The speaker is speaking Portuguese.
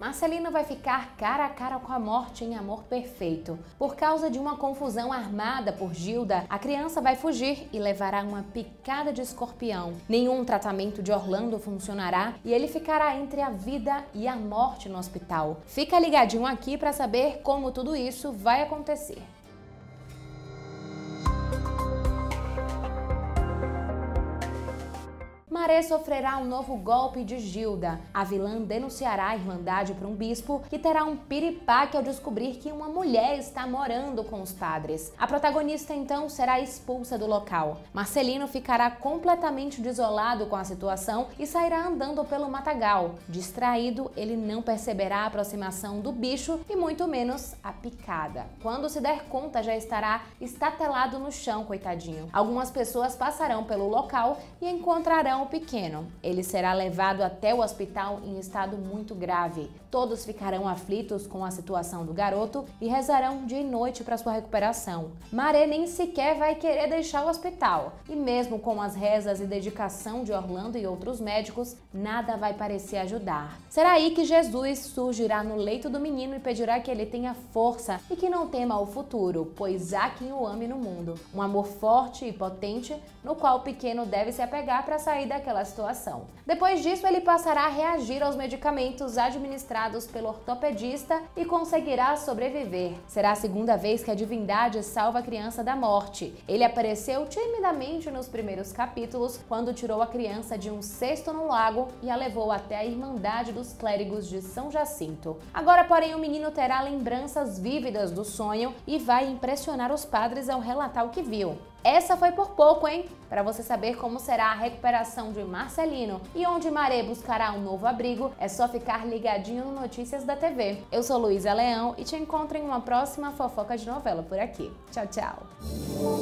Marcelino vai ficar cara a cara com a morte em Amor Perfeito. Por causa de uma confusão armada por Gilda, a criança vai fugir e levará uma picada de escorpião. Nenhum tratamento de Orlando funcionará e ele ficará entre a vida e a morte no hospital. Fica ligadinho aqui para saber como tudo isso vai acontecer. Maré sofrerá um novo golpe de Gilda. A vilã denunciará a Irmandade para um bispo que terá um piripaque ao descobrir que uma mulher está morando com os padres. A protagonista então será expulsa do local. Marcelino ficará completamente desolado com a situação e sairá andando pelo matagal. Distraído, ele não perceberá a aproximação do bicho e muito menos a picada. Quando se der conta, já estará estatelado no chão, coitadinho. Algumas pessoas passarão pelo local e encontrarão pequeno. Ele será levado até o hospital em estado muito grave. Todos ficarão aflitos com a situação do garoto e rezarão dia e noite para sua recuperação. Maré nem sequer vai querer deixar o hospital. E mesmo com as rezas e dedicação de Orlando e outros médicos, nada vai parecer ajudar. Será aí que Jesus surgirá no leito do menino e pedirá que ele tenha força e que não tema o futuro, pois há quem o ame no mundo. Um amor forte e potente no qual o pequeno deve se apegar para sair daquela situação. Depois disso, ele passará a reagir aos medicamentos administrados pelo ortopedista e conseguirá sobreviver. Será a segunda vez que a divindade salva a criança da morte. Ele apareceu timidamente nos primeiros capítulos, quando tirou a criança de um cesto no lago e a levou até a Irmandade dos Clérigos de São Jacinto. Agora, porém, o menino terá lembranças vívidas do sonho e vai impressionar os padres ao relatar o que viu. Essa foi por pouco, hein? Para você saber como será a recuperação de Marcelino e onde Maré buscará um novo abrigo, é só ficar ligadinho no Notícias da TV. Eu sou Luísa Leão e te encontro em uma próxima fofoca de novela por aqui. Tchau, tchau!